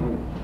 嗯。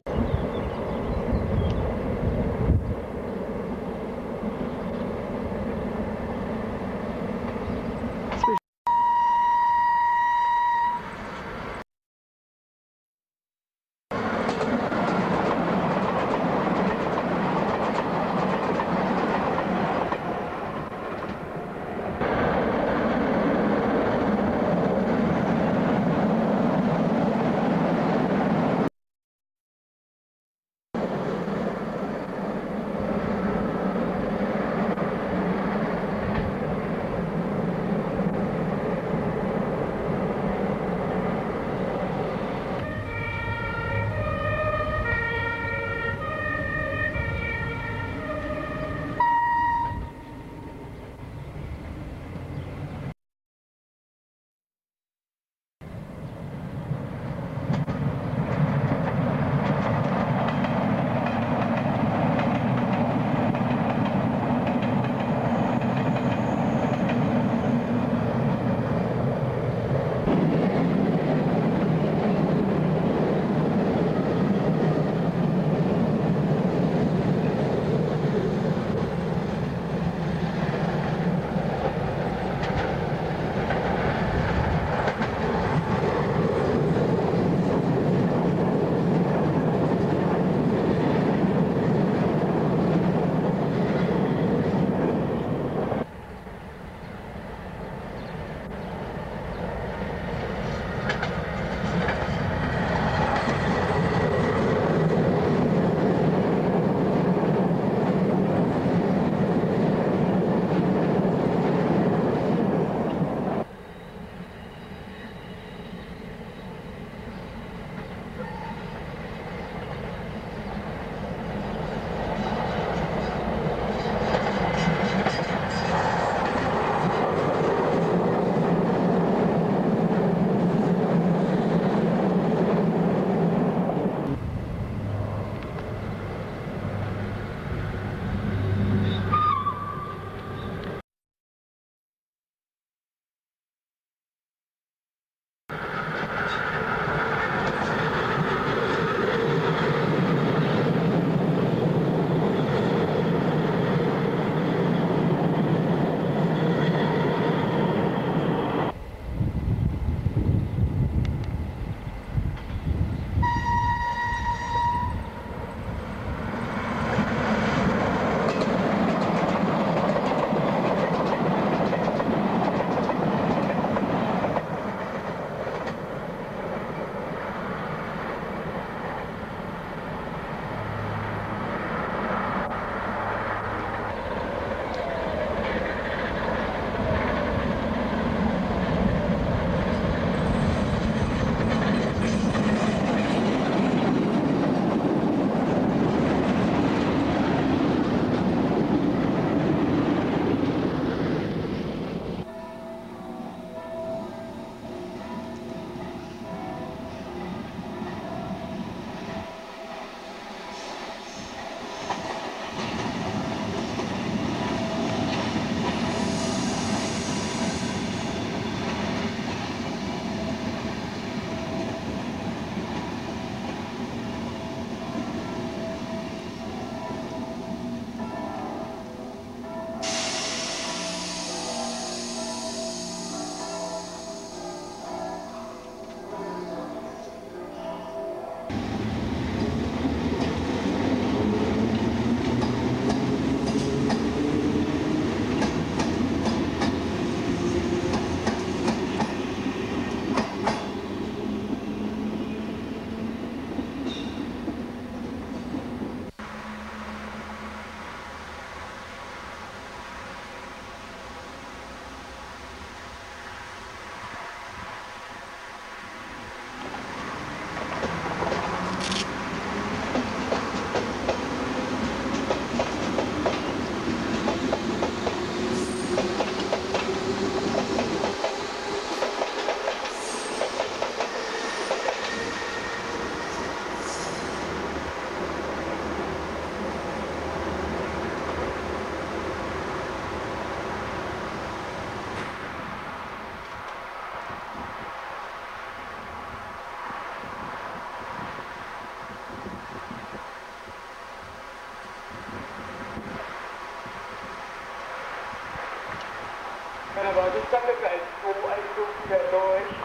Wird gleich 2, 1, 2, 2,